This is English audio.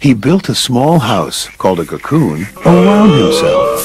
He built a small house called a cocoon around himself.